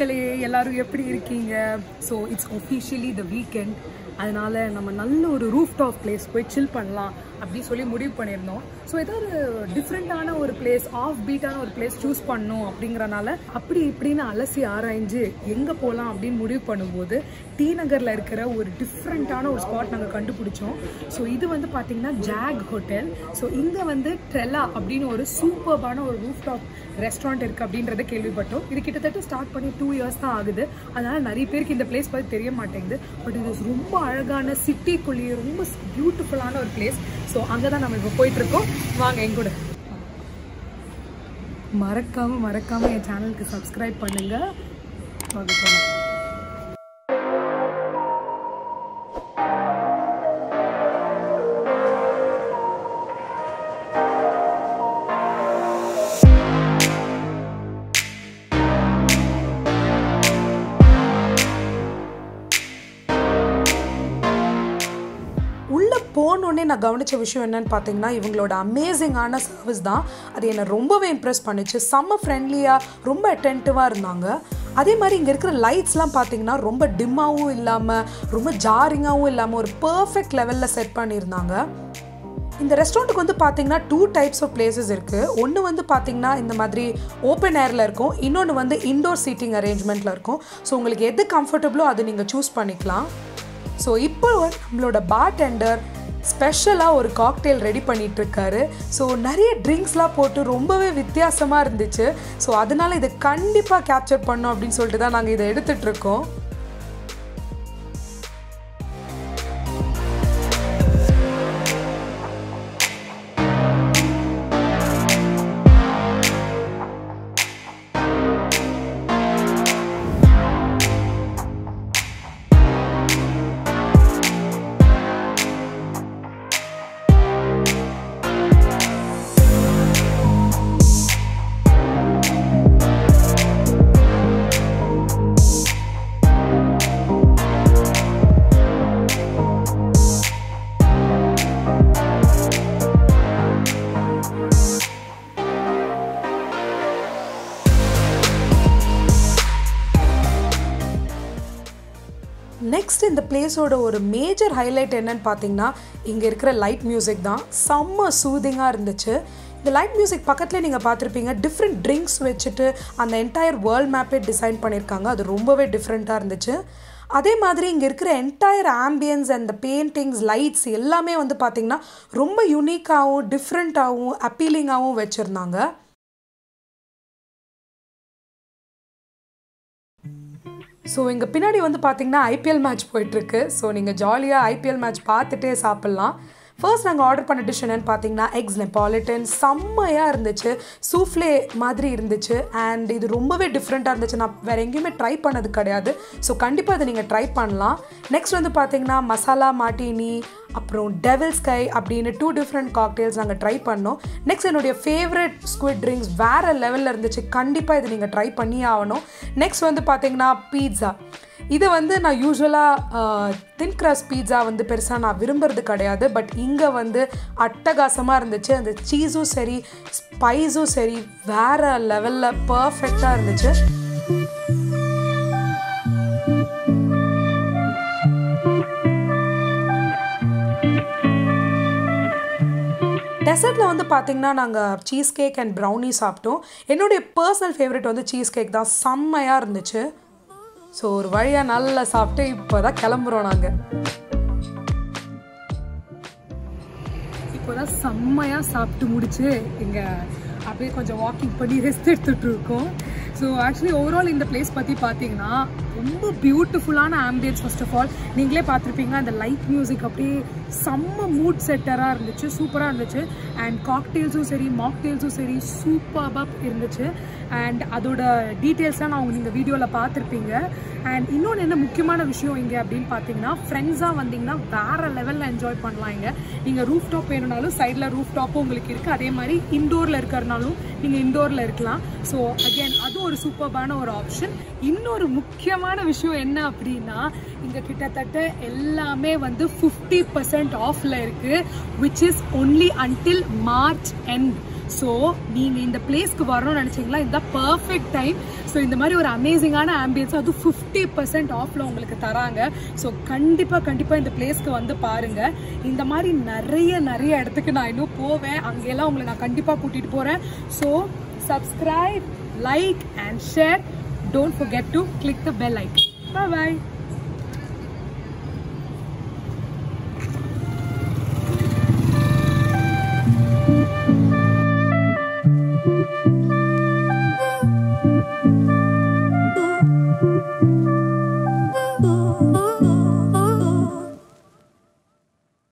மக்களே எல்லாரும் எப்படி இருக்கீங்க? So it's officially the weekend அதனால நம்ம நல்ல ஒரு ரூஃப் டாப் பிளேஸ் போய் சில் பண்ணலாம் அப்படின்னு சொல்லி முடிவு பண்ணியிருந்தோம். ஸோ ஏதாவது டிஃப்ரெண்ட்டான ஒரு பிளேஸ் ஆஃப் பீட்டான ஒரு பிளேஸ் சூஸ் பண்ணணும் அப்படிங்கிறனால அப்படி இப்படின்னு அலசி ஆராய்ஞ்சு எங்கே போகலாம் அப்படின்னு முடிவு பண்ணும்போது டி நகரில் இருக்கிற ஒரு டிஃப்ரெண்ட்டான ஒரு ஸ்பாட் நாங்கள் கண்டுபிடிச்சோம். ஸோ இது வந்து பார்த்தீங்கன்னா ஜாக் ஹோட்டல் ஸோ இங்கே வந்து ட்ரெல்லா அப்படின்னு ஒரு சூப்பர்பான ஒரு ரூஃப் டாப் ரெஸ்டாரண்ட் இருக்குது அப்படின்றத கேள்விப்பட்டோம். இது கிட்டத்தட்ட ஸ்டார்ட் பண்ணி டூ இயர்ஸ் தான் ஆகுது. அதனால நிறைய பேருக்கு இந்த பிளேஸ் பற்றி தெரிய மாட்டேங்குது. பட் இது ரொம்ப அழகான சிட்டிக்குள்ளேயே ரொம்ப பியூட்டிஃபுல்லான ஒரு பிளேஸ் ஸோ அங்கே தான் நம்ம இப்போ போயிட்டு இருக்கோம் வாங்க எங்கூட கூட. மறக்காமல் என் சேனலுக்கு சப்ஸ்கிரைப் பண்ணுங்க. போனோடனே நான் கவனித்த விஷயம் என்னன்னு பார்த்தீங்கன்னா இவங்களோட அமேசிங்கான சர்வீஸ் தான். அது என்னை ரொம்பவே இம்ப்ரெஸ் பண்ணுச்சு. செம்ம ஃப்ரெண்ட்லியாக ரொம்ப அட்டென்டிவாக இருந்தாங்க. அதே மாதிரி இங்கே இருக்கிற லைட்ஸ்லாம் பார்த்தீங்கன்னா ரொம்ப டிம்மாகவும் இல்லாமல் ரொம்ப ஜாரிங்காகவும் இல்லாமல் ஒரு பர்ஃபெக்ட் லெவலில் செட் பண்ணியிருந்தாங்க. இந்த ரெஸ்டாரண்ட்டுக்கு வந்து பார்த்தீங்கன்னா டூ டைப்ஸ் ஆஃப் பிளேசஸ் இருக்குது ஒன்று வந்து பார்த்தீங்கன்னா இந்த மாதிரி ஓப்பன் ஏரில் இருக்கும். இன்னொன்று வந்து இன்டோர் சீட்டிங் அரேஞ்ச்மெண்ட்டில் இருக்கும். ஸோ உங்களுக்கு எது கம்ஃபர்டபுளோ அது நீங்கள் சூஸ் பண்ணிக்கலாம். ஸோ இப்போ நம்மளோட பார் டெண்டர் ஸ்பெஷலாக ஒரு காக்டெயில் ரெடி பண்ணிகிட்ருக்காரு ஸோ நிறைய ட்ரிங்க்ஸ்லாம் போட்டு ரொம்பவே வித்தியாசமாக இருந்துச்சு. ஸோ அதனால இதை கண்டிப்பாக கேப்சர் பண்ணோம் அப்படின்னு சொல்லிட்டு தான் நாங்கள் இதை எடுத்துகிட்டு நெக்ஸ்ட் இந்த பிளேஸோட ஒரு மேஜர் ஹைலைட் என்னன்னு பார்த்தீங்கன்னா இங்கே இருக்கிற லைட் மியூசிக் தான். செம்ம சூதிங்காக இருந்துச்சு. இந்த லைட் மியூசிக் பக்கத்தில் நீங்கள் பார்த்துருப்பீங்க டிஃப்ரெண்ட் ட்ரிங்க்ஸ் வச்சுட்டு அந்த என்டையர் வேர்ல்ட் மேப்பே டிசைன் பண்ணியிருக்காங்க அது ரொம்பவே டிஃப்ரெண்ட்டாக இருந்துச்சு. அதே மாதிரி இங்கே இருக்கிற entire ambience and paintings lights எல்லாமே வந்து பார்த்திங்கன்னா ரொம்ப யூனிக்காகவும் டிஃப்ரெண்ட்டாகவும் அப்பீலிங்காகவும் வச்சுருந்தாங்க. ஸோ இங்கே பின்னாடி வந்து பார்த்தீங்கன்னா ஐபிஎல் மேட்ச் போயிட்டுருக்கு ஸோ நீங்கள் ஜாலியாக ஐபிஎல் மேட்ச் பார்த்துட்டே சாப்பிட்லாம். ஃபர்ஸ்ட் நாங்கள் ஆர்டர் பண்ண டிஷ் என்னென்னு பார்த்தீங்கன்னா எக்ஸ் நெப்பாலிட்டன் செம்மையாக இருந்துச்சு. சூஃப்லே மாதிரி இருந்துச்சு. அண்ட் இது ரொம்பவே டிஃப்ரெண்ட்டாக இருந்துச்சு. நான் வேறு எங்கேயுமே ட்ரை பண்ணது கிடையாது. ஸோ கண்டிப்பாக அதை நீங்கள் ட்ரை பண்ணலாம். நெக்ஸ்ட் வந்து பார்த்தீங்கன்னா மசாலா மாட்டினி அப்புறம் டெவில் ஸ்கை அப்படின்னு டூ டிஃப்ரெண்ட் காக்டெயில்ஸ் நாங்கள் ட்ரை பண்ணோம். நெக்ஸ்ட் என்னுடைய ஃபேவரட் ஸ்குவிட் ட்ரிங்க்ஸ் வேறு லெவலில் இருந்துச்சு. கண்டிப்பாக இது நீங்கள் ட்ரை பண்ணியே ஆகணும். நெக்ஸ்ட் வந்து பார்த்தீங்கன்னா பீட்சா இது வந்து நான் யூஸ்வலாக தின் கிராஸ் பீட்சா வந்து பெருசாக நான் விரும்புறது கிடையாது. பட் இங்கே வந்து அட்டகாசமாக இருந்துச்சு. அந்த சீஸும் சரி ஸ்பைஸும் சரி வேறு லெவலில் பர்ஃபெக்டாக இருந்துச்சு. டெசர்ட்டில் வந்து பார்த்திங்கன்னா நாங்கள் சீஸ் கேக் அண்ட் ப்ரௌனி சாப்பிட்டோம். என்னுடைய பர்சனல் ஃபேவரட் வந்து சீஸ் கேக் தான். செம்மையாக இருந்துச்சு. ஸோ ஒரு வழியாக நல்லா சாப்பிட்டு இப்போ தான் கிளம்புறோம் நாங்கள் இப்போ தான் செம்மையாக சாப்பிட்டு முடிச்சு இங்கே அப்படியே கொஞ்சம் வாக்கிங் பண்ணி ரெஸ்ட் எடுத்துகிட்டு இருக்கோம். ஸோ ஆக்சுவலி ஓவரால் இந்த பிளேஸ் பற்றி பார்த்தீங்கன்னா ரொம்ப பியூட்டிஃபுல்லான ஆம்பியன்ஸ் ஃபர்ஸ்ட் ஆஃப் ஆல் நீங்களே பார்த்துருப்பீங்க அந்த லைட் மியூசிக் அப்படியே செம்ம மூட் செட்டராக இருந்துச்சு சூப்பராக இருந்துச்சு. அண்ட் காக்டெயில்ஸும் சரி மாக்டெயில்ஸும் சரி சூப்பராக இருந்துச்சு. அண்ட் அதோட டீட்டெயில்ஸ்லாம் நான் நீங்கள் வீடியோவில் பார்த்துருப்பீங்க. அண்ட் இன்னொன்று என்ன முக்கியமான விஷயம் இங்கே அப்படின்னு பார்த்தீங்கன்னா ஃப்ரெண்ட்ஸாக வந்தீங்கன்னா வேறு லெவலில் என்ஜாய் பண்ணலாம் இங்கே. நீங்கள் ரூஃப் டாப் வேணும்னாலும் சைடில் ரூஃப் டாப்பும் உங்களுக்கு இருக்குது அதே மாதிரி இண்டோரில் இருக்கிறனாலும் நீங்கள் இண்டோரில் இருக்கலாம். ஸோ அகேன் அது ஒரு சூப்பர்பான ஒரு ஆப்ஷன் இன்னொரு முக்கியமான விஷயம் என்ன அப்படின்னா இங்கே கிட்டத்தட்ட எல்லாமே வந்து ஃபிஃப்டி பர்சன்ட் ஆஃபில் இருக்குது which is only until March end so நீங்கள் இந்த பிளேஸ்க்கு வரணும்னு நினச்சிங்களா? இந்த பர்ஃபெக்ட் டைம் ஸோ இந்த மாதிரி ஒரு அமேசிங்கான ஆம்பியன்ஸ் அதுவும் ஃபிஃப்டி பர்சன்ட் ஆஃபில் உங்களுக்கு தராங்க. ஸோ கண்டிப்பாக கண்டிப்பாக இந்த பிளேஸ்க்கு வந்து பாருங்கள் இந்த மாதிரி நிறைய நிறைய இடத்துக்கு நான் இன்னும் போவேன். அங்கெல்லாம் உங்களை நான் கண்டிப்பாக கூட்டிகிட்டு போகிறேன் so subscribe like and share don't forget to click the bell icon. Bye bye